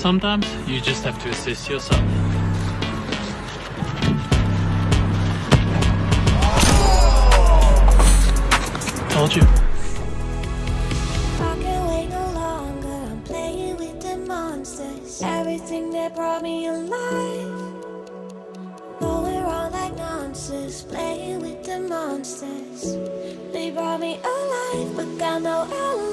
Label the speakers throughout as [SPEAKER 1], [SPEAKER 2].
[SPEAKER 1] Sometimes you just have to assist yourself. Told you.
[SPEAKER 2] Everything that brought me alive. Like. Playing with the monsters. They brought me alive, but got no alibi.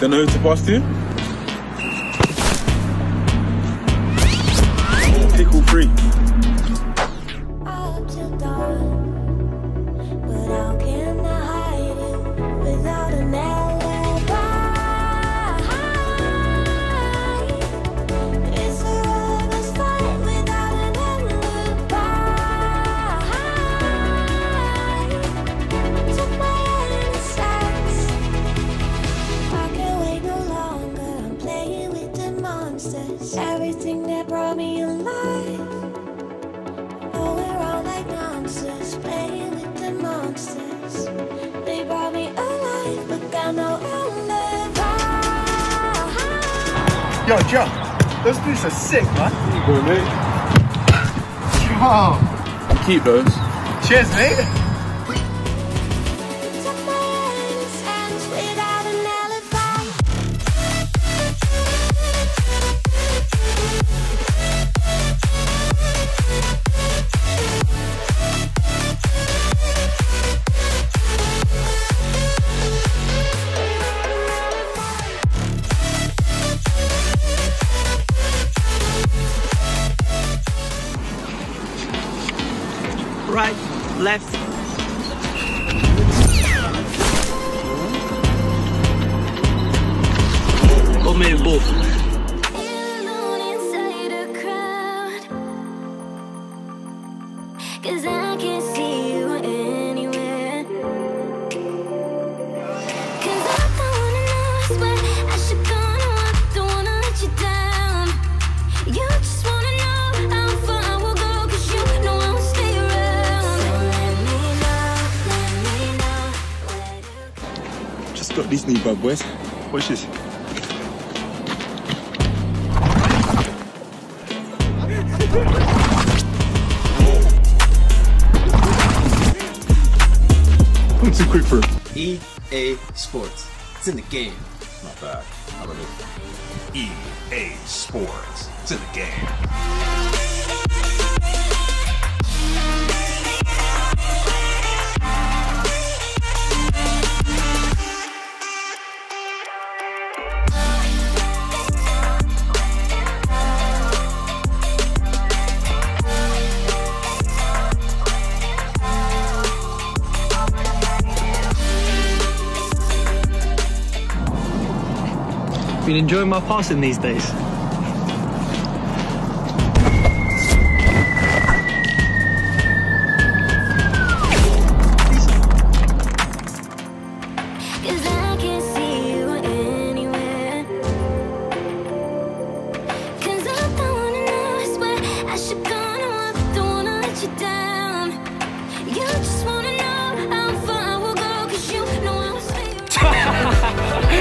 [SPEAKER 3] Don't know who to pass to? Pickle free.
[SPEAKER 4] Yo, Joe, those boots are sick, man.
[SPEAKER 3] Here you go, mate. Keep those.
[SPEAKER 4] cheers, mate.
[SPEAKER 1] Left.
[SPEAKER 2] Ô oh, meu bofo. To go.
[SPEAKER 3] Just got these new bad boys. Watch this. Too quick for
[SPEAKER 5] EA E Sports. It's in the game.
[SPEAKER 3] Not bad. How about this?
[SPEAKER 6] EA Sports. It's in the game.
[SPEAKER 1] Been enjoying my passing these days.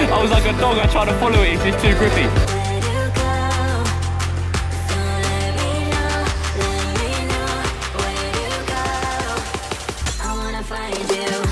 [SPEAKER 2] I
[SPEAKER 1] was like a dog, I tried to follow it, it's just too grippy.
[SPEAKER 2] Know. I wanna find you.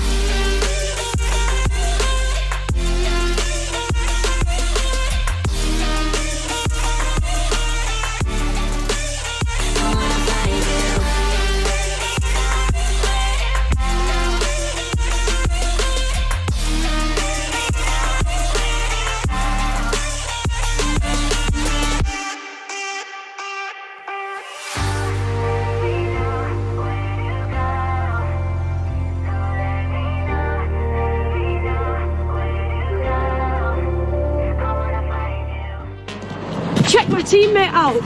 [SPEAKER 7] My teammate out.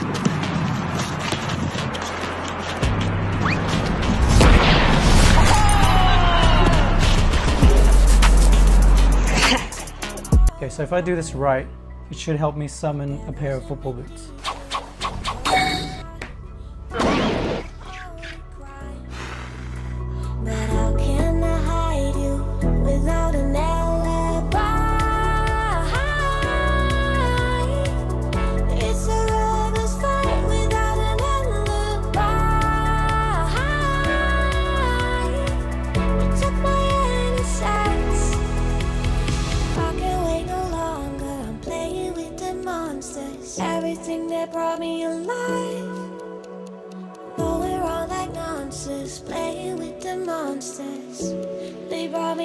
[SPEAKER 3] Okay, so if I do this right, it should help me summon a pair of football boots.